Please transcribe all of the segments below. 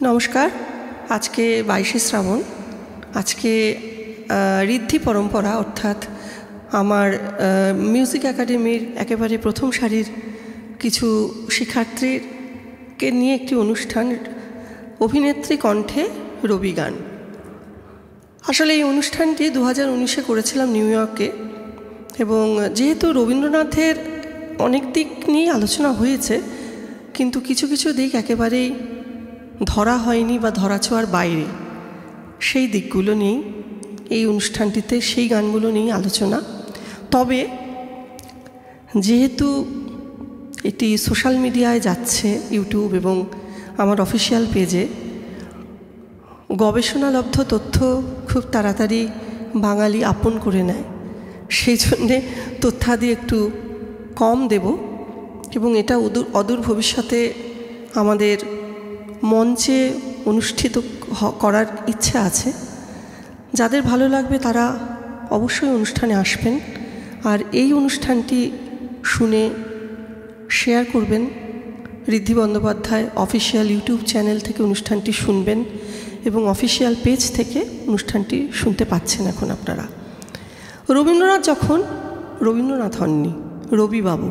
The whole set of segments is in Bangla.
নমস্কার। আজকে বাইশে শ্রাবণ। আজকে ঋদ্ধি পরম্পরা অর্থাৎ আমার মিউজিক একাডেমির একেবারে প্রথম সারির কিছু শিক্ষার্থীকে নিয়ে একটি অনুষ্ঠান, অভিনেত্রী কণ্ঠে রবি গান। আসলে এই অনুষ্ঠানটি দু হাজার উনিশে করেছিলাম নিউ ইয়র্কে এবং যেহেতু রবীন্দ্রনাথের অনেক দিক নিয়েই আলোচনা হয়েছে, কিন্তু কিছু কিছু দিক একেবারেই ধরা হয়নি বা ধরা ছোঁয়ার বাইরে। সেই দিকগুলো নিয়েই, এই অনুষ্ঠানটিতে সেই গানগুলো নিয়েই আলোচনা। তবে যেহেতু এটি সোশ্যাল মিডিয়ায় যাচ্ছে, ইউটিউব এবং আমার অফিসিয়াল পেজে, গবেষণালব্ধ তথ্য খুব তাড়াতাড়ি বাঙালি আপন করে নেয়। সেই জন্যে তথ্যাদি একটু কম দেব এবং এটা অদূর অদূর ভবিষ্যতে আমাদের মঞ্চে অনুষ্ঠিত করার ইচ্ছে আছে, যাদের ভালো লাগবে তারা অবশ্যই অনুষ্ঠানে আসবেন। আর এই অনুষ্ঠানটি শুনে শেয়ার করবেন। Riddhi Bandyopadhyay official YouTube channel থেকে অনুষ্ঠানটি শুনবেন এবং অফিসিয়াল পেজ থেকে অনুষ্ঠানটি শুনতে পাচ্ছেন এখন আপনারা। রবীন্দ্রনাথ যখন, রবীন্দ্রনাথ হননি, রবিবাবু।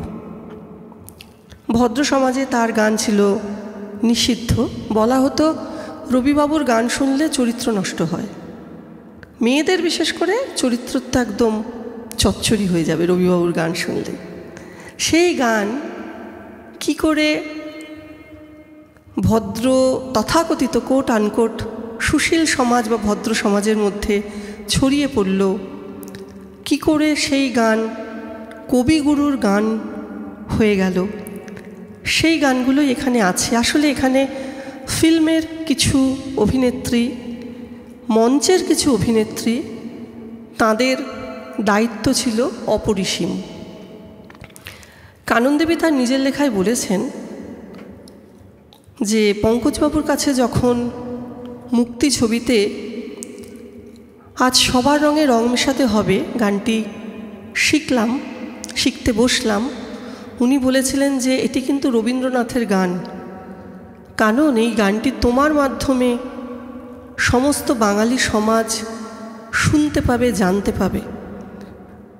ভদ্র সমাজে তার গান ছিল নিষিদ্ধ। বলা হতো, রবিবাবুর গান শুনলে চরিত্র নষ্ট হয়। মেয়েদের বিশেষ করে চরিত্র তো একদম চচ্চরি হয়ে যাবে রবিবাবুর গান শুনলে। সেই গান কি করে ভদ্র তথাকথিত কোট আনকোট সুশীল সমাজ বা ভদ্র সমাজের মধ্যে ছড়িয়ে পড়ল, কি করে সেই গান কবিগুরুর গান হয়ে গেল? সেই গানগুলোই এখানে আছে। আসলে এখানে ফিল্মের কিছু অভিনেত্রী, মঞ্চের কিছু অভিনেত্রী, তাদের দায়িত্ব ছিল অপরিসীম। কাননদেবী তার নিজের লেখায় বলেছেন যে, পঙ্কজবাবুর কাছে যখন মুক্তি ছবিতে আজ সবার রঙে রং মেশাতে হবে, গানটি শিখলাম, শিখতে বসলাম উনি বলেছিলেন যে এটি কিন্তু রবীন্দ্রনাথের গান। কারণ এই গানটি তোমার মাধ্যমে সমস্ত বাঙালি সমাজ শুনতে পাবে, জানতে পাবে।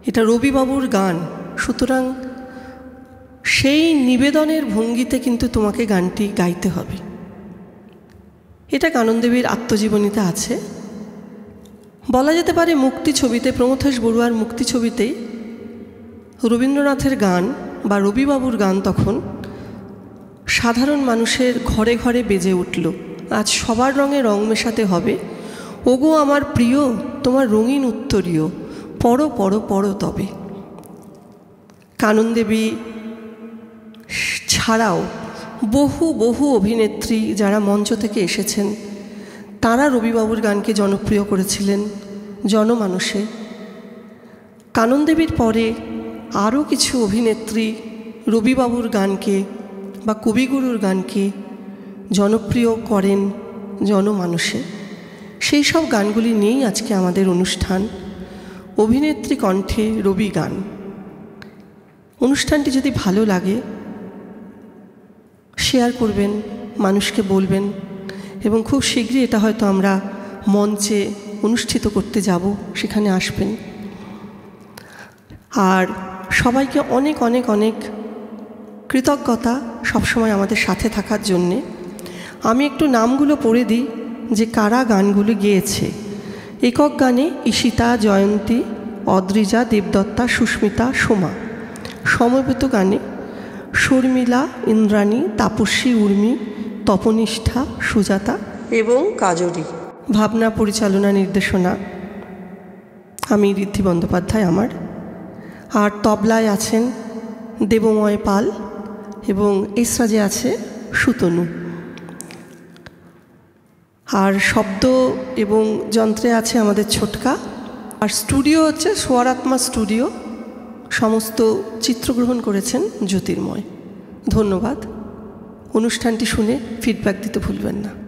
এটা রবিবাবুর গান। সুতরাং সেই নিবেদনের ভঙ্গিতে কিন্তু তোমাকে গানটি গাইতে হবে। এটা কাননদেবীর আত্মজীবনীতে আছে। বলা যেতে পারে মুক্তি ছবিতে, প্রমথেশ বড়ুয়ার মুক্তি ছবিতেই রবীন্দ্রনাথের গান বা রবিবাবুর গান তখন সাধারণ মানুষের ঘরে ঘরে বেজে উঠল। আজ সবার রঙে রং মেশাতে হবে। ওগো আমার প্রিয়, তোমার রঙিন উত্তরীয়, পড়ো পড়ো পড়ো তবে। কাননদেবী ছাড়াও বহু বহু অভিনেত্রী যারা মঞ্চ থেকে এসেছেন, তারা রবিবাবুর গানকে জনপ্রিয় করেছিলেন, জনমানুষে। কাননদেবীর পরে আরও কিছু অভিনেত্রী রবিবাবুর গানকে বা কবিগুরুর গানকে জনপ্রিয় করেন জনমানুষে। সেই সব গানগুলি নিয়েই আজকে আমাদের অনুষ্ঠান। অভিনেত্রী কণ্ঠে রবি গান। অনুষ্ঠানটি যদি ভালো লাগে, শেয়ার করবেন, মানুষকে বলবেন এবং খুব শীঘ্রই এটা হয়তো আমরা মঞ্চে অনুষ্ঠিত করতে যাব, সেখানে আসবেন। আর সবাইকে অনেক অনেক অনেক কৃতজ্ঞতা সবসময় আমাদের সাথে থাকার জন্যে। আমি একটু নামগুলো পড়ে দিই যে কারা গানগুলো গেয়েছে। একক গানে ঈশিতা জয়ন্তী অদ্রিজা দেবদত্তা সুস্মিতা সোমা। সমবেত গানে শর্মিলা ইন্দ্রাণী তাপস্বী উর্মি তপনিষ্ঠা সুজাতা এবং কাজরি ভাবনা পরিচালনা নির্দেশনা। আমি ঋদ্ধি বন্দ্যোপাধ্যায় আমার। আর তবলায় আছেন দেবময় পাল এবং এসরাজে আছে সুতনু। আর শব্দ এবং যন্ত্রে আছে আমাদের ছোটকা। আর স্টুডিও হচ্ছে সোয়ারাত্মা স্টুডিও। সমস্ত চিত্রগ্রহণ করেছেন জ্যোতির্ময়। ধন্যবাদ। অনুষ্ঠানটি শুনে ফিডব্যাক দিতে ভুলবেন না।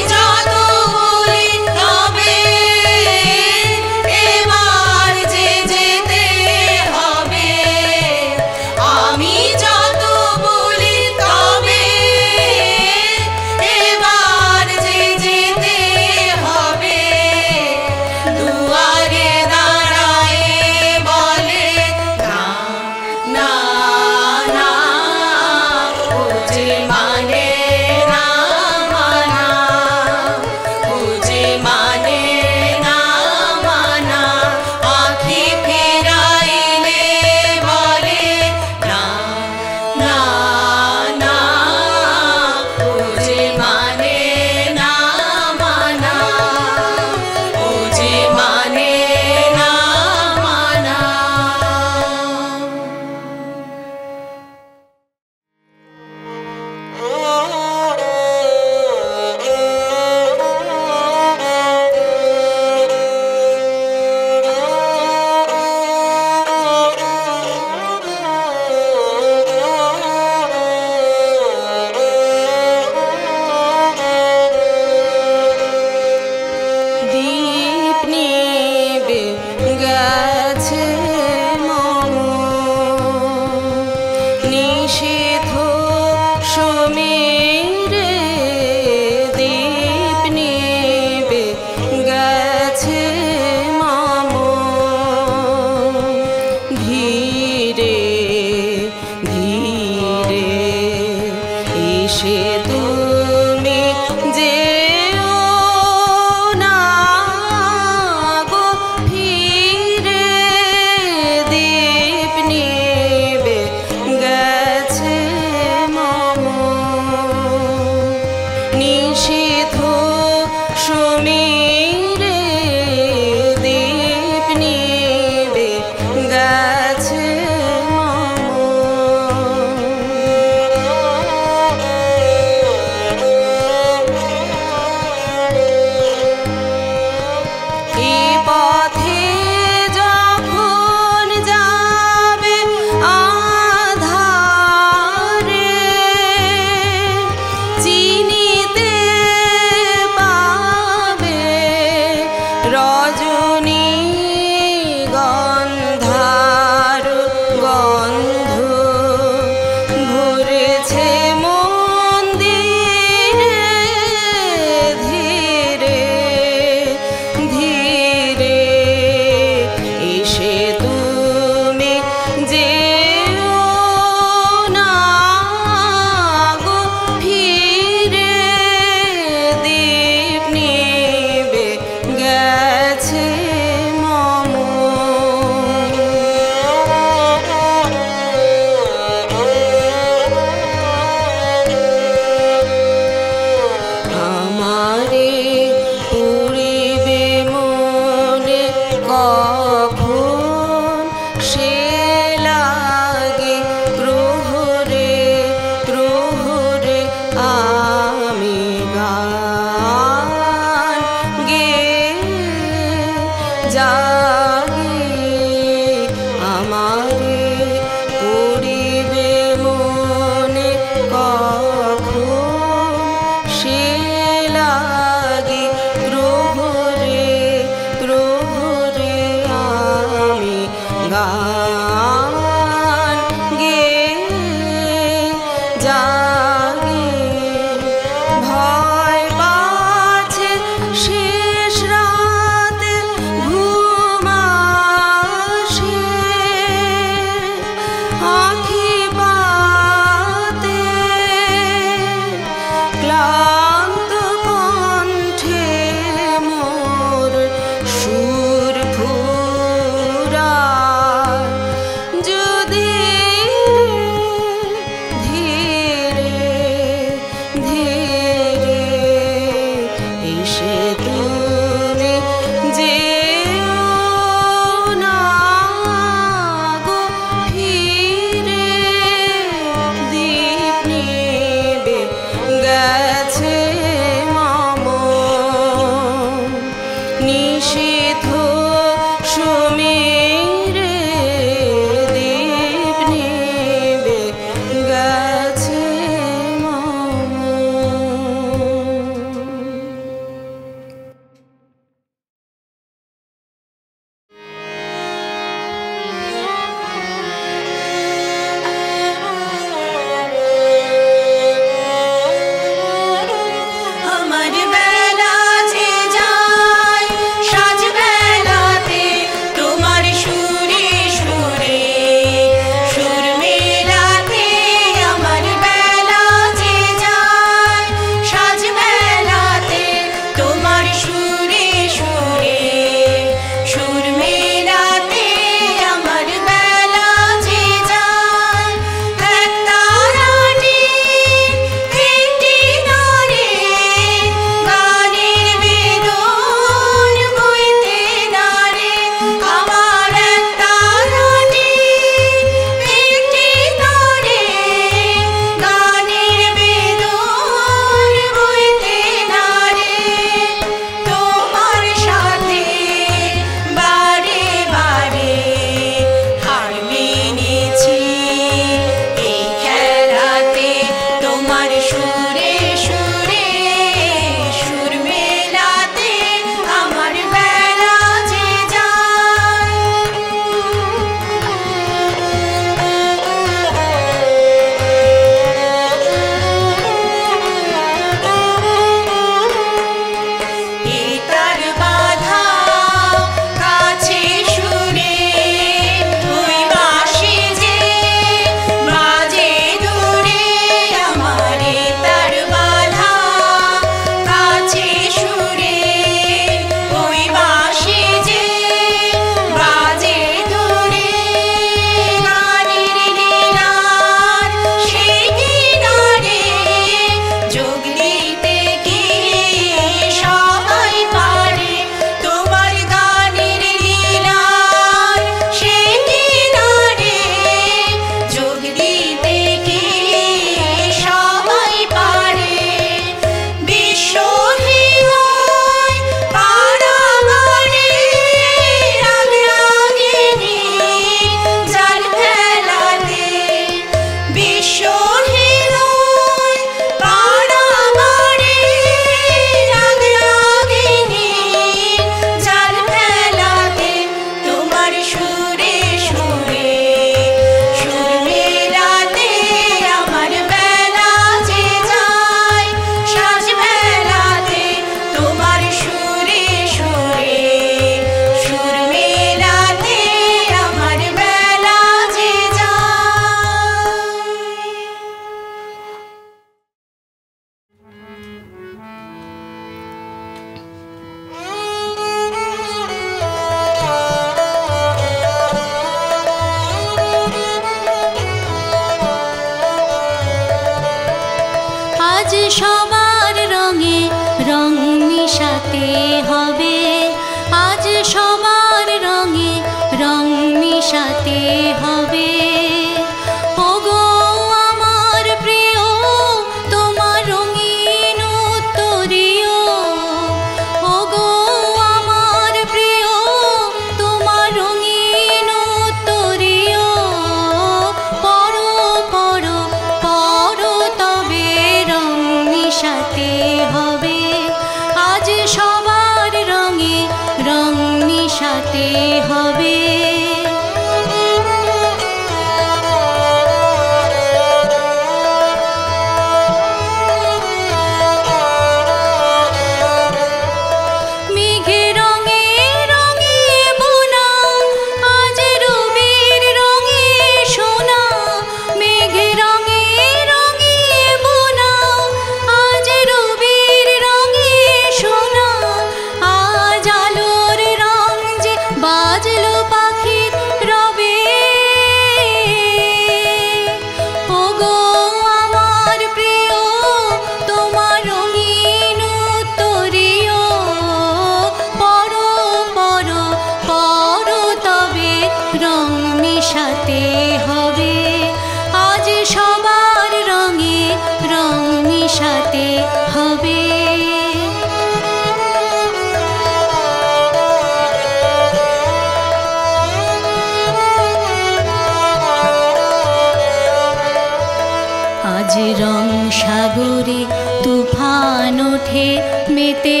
রাধে মেতে।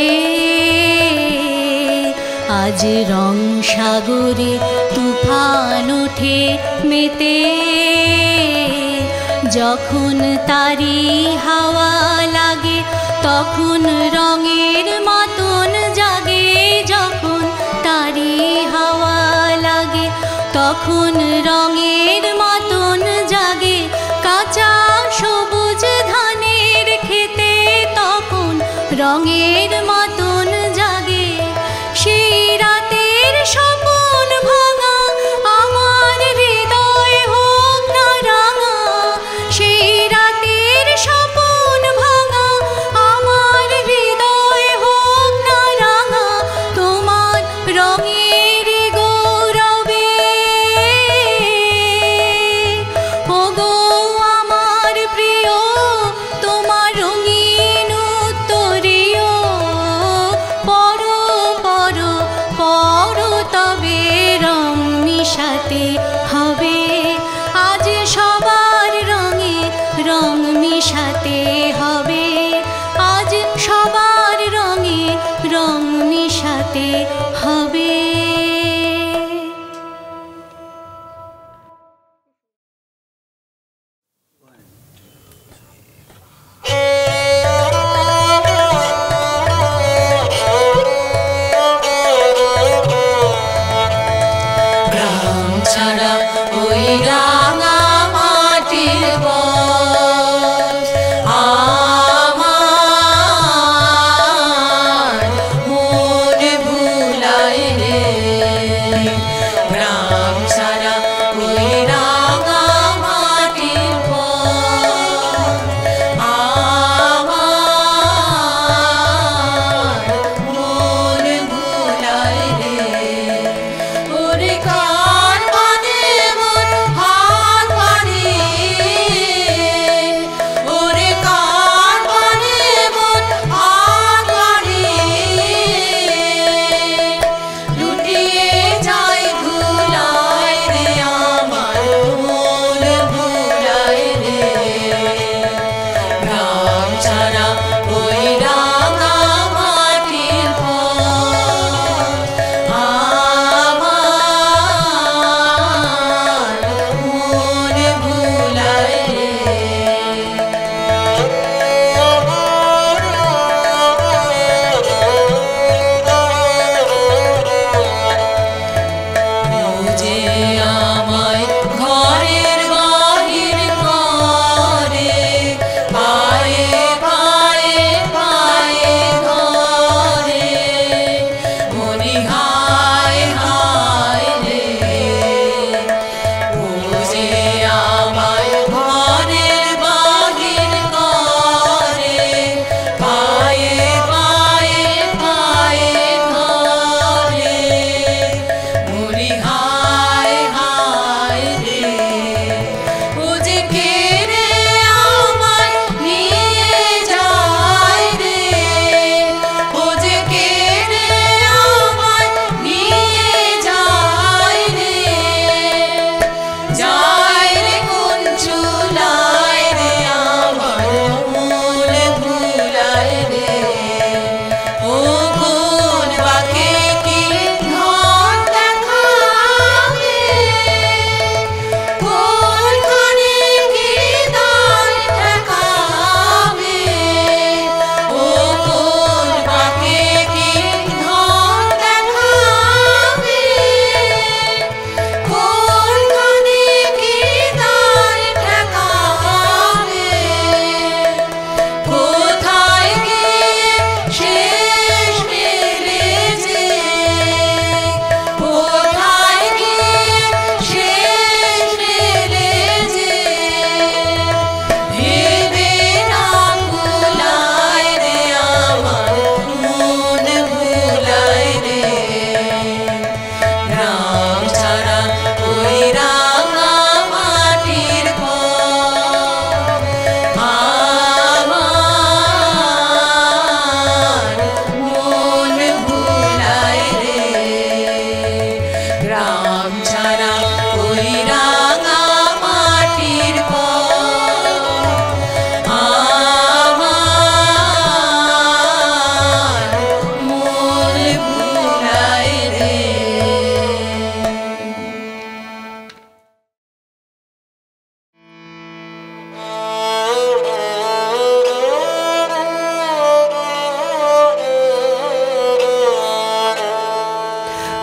আজ রং সাগরে তুফান ওঠে মেতে। যখন তারি হাওয়া লাগে, তখন রঙের মতন জাগে। যখন তারি হাওয়া লাগে, তখন রঙের মতন রঙের মাঝে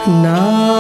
না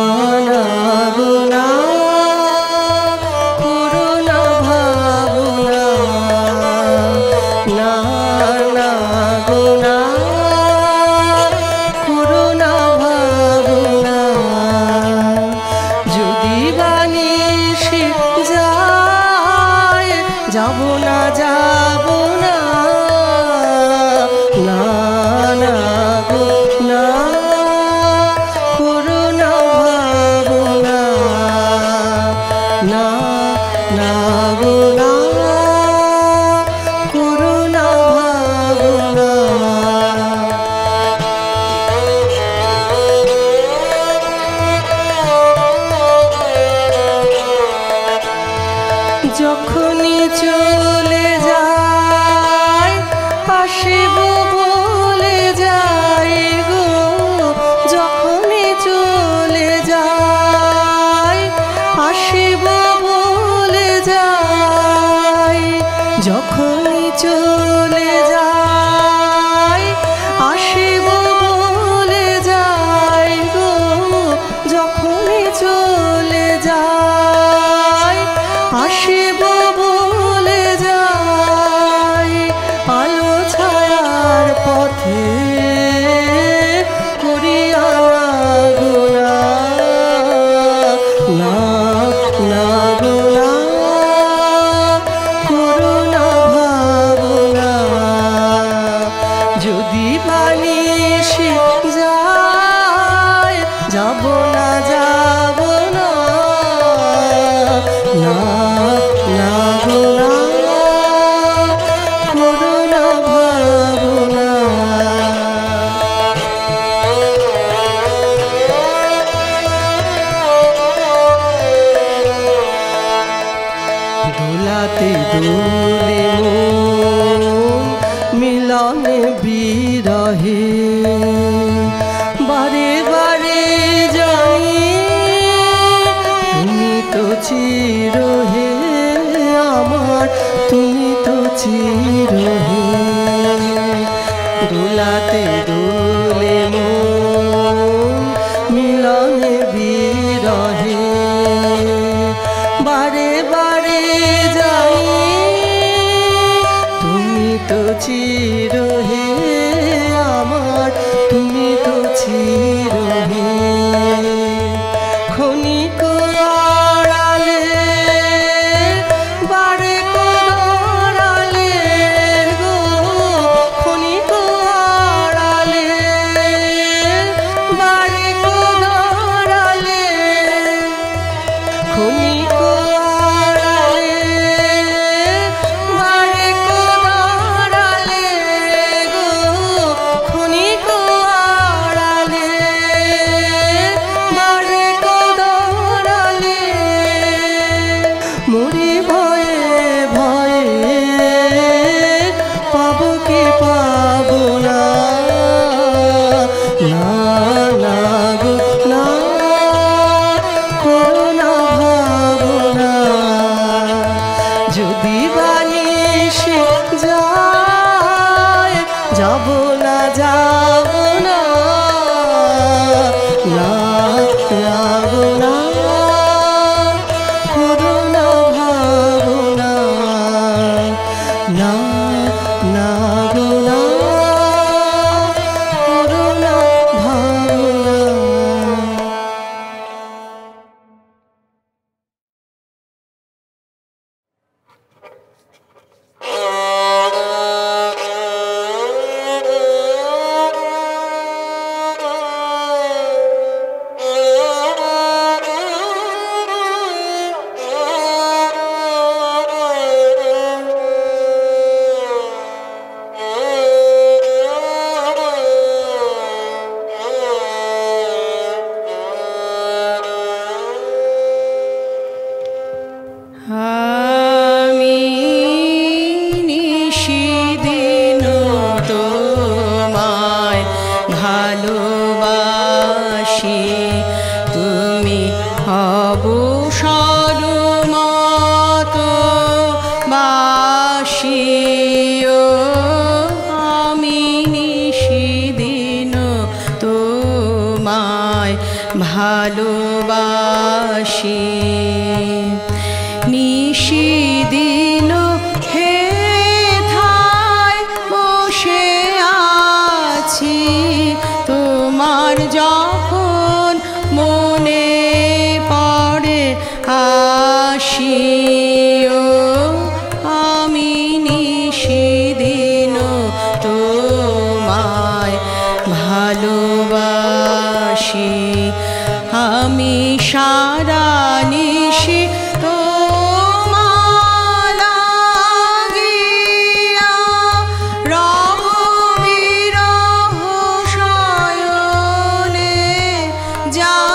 जा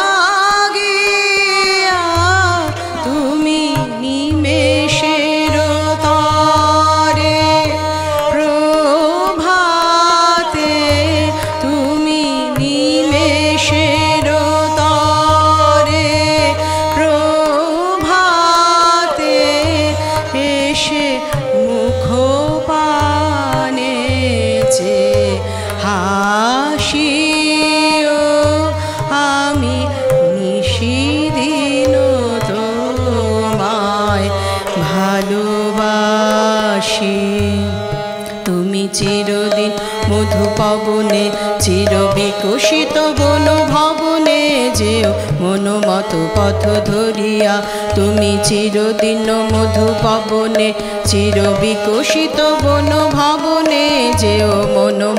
দয়া তুমি চিরদিন মধু ভবনে চির বিকশিত বন ভবনে যেও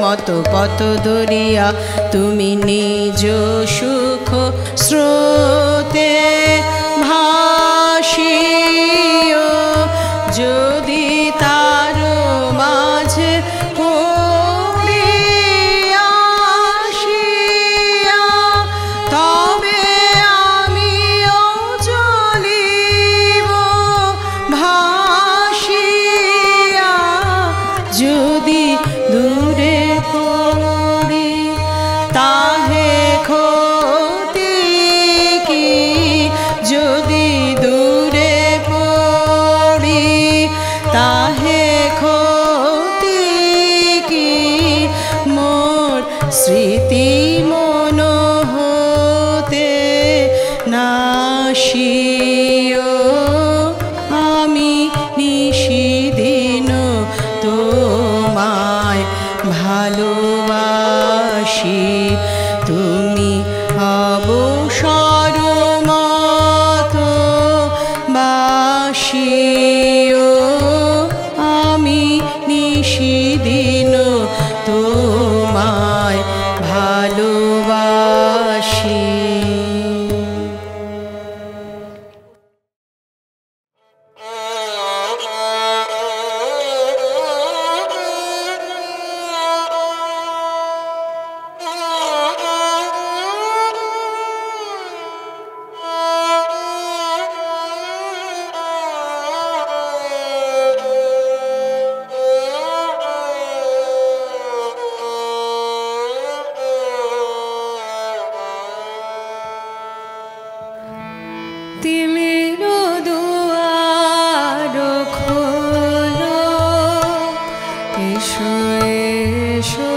মত পত ধরিয়া, তুমি নিজ সুখ স্রোতে शेश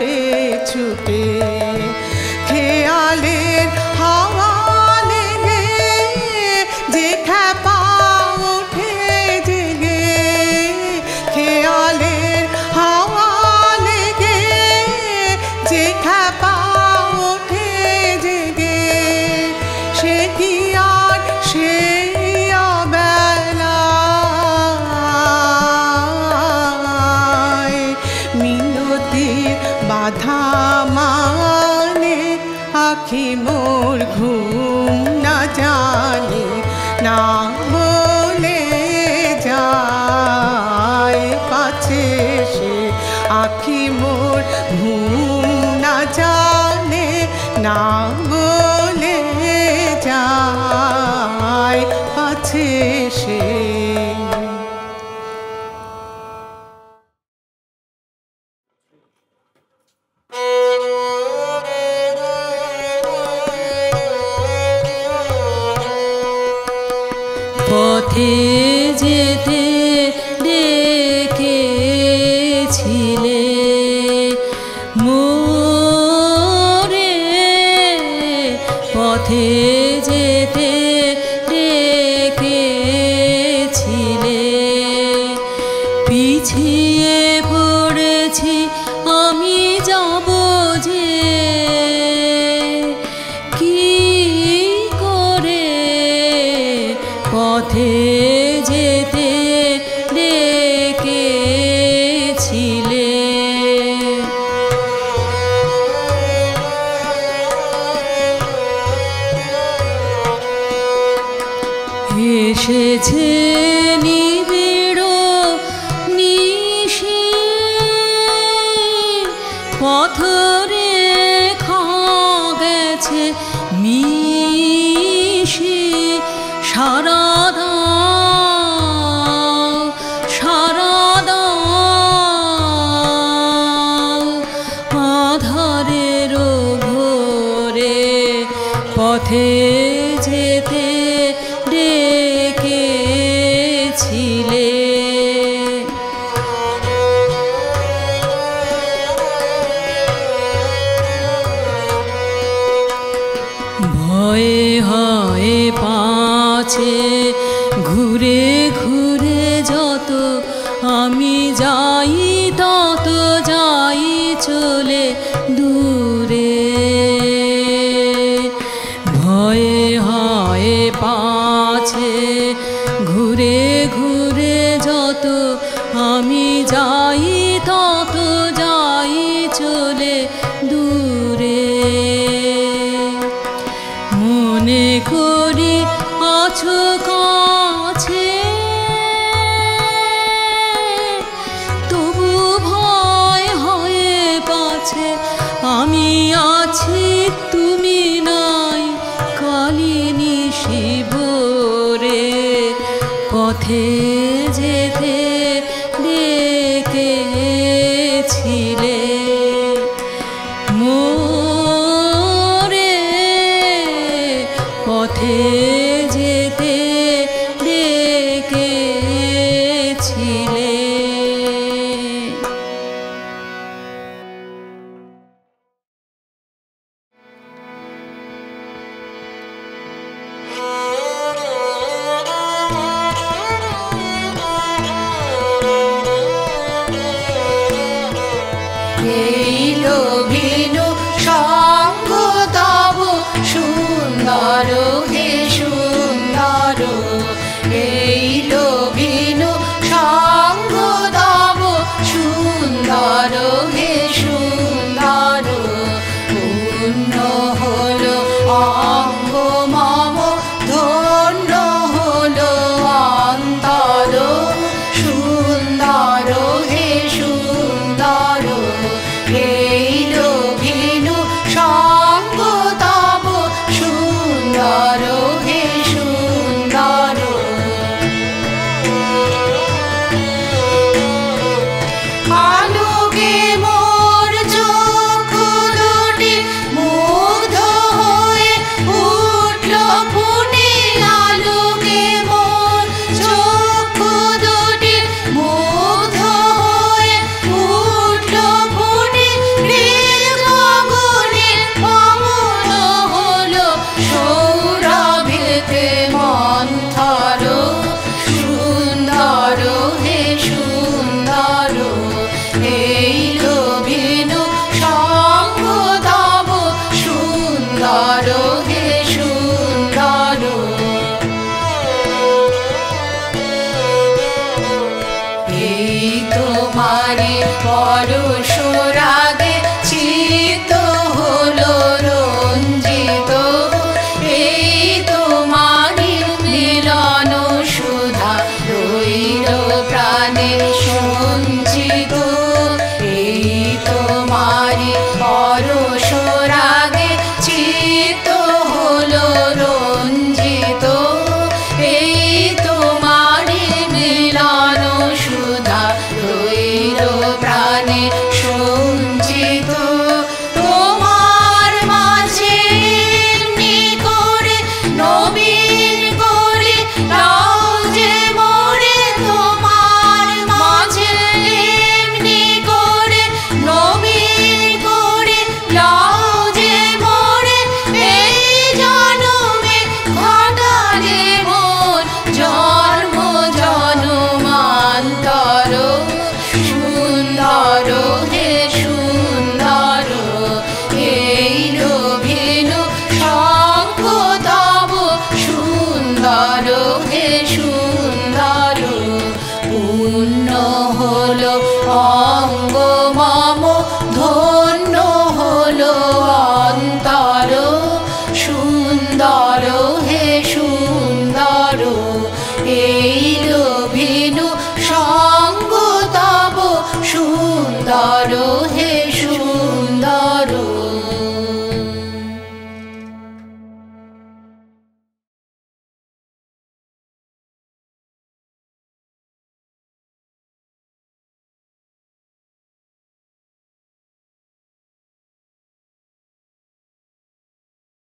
যাবে